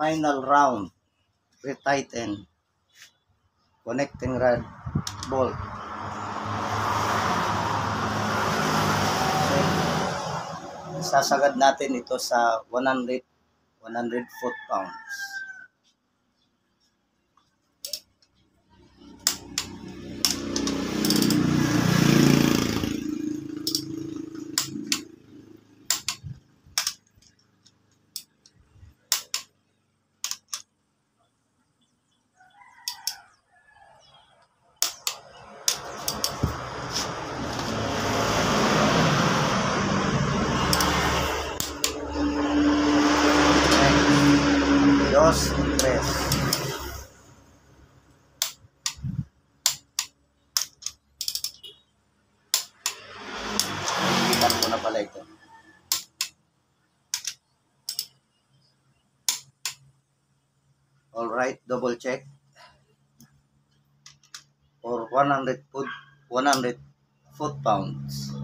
final round. Retighten. Connecting rod bolt. Sasagad natin ito sa 100 100 foot pounds. Dos, tres. Na pala ito. Alright, double check. For 100 foot, 100 foot pounds.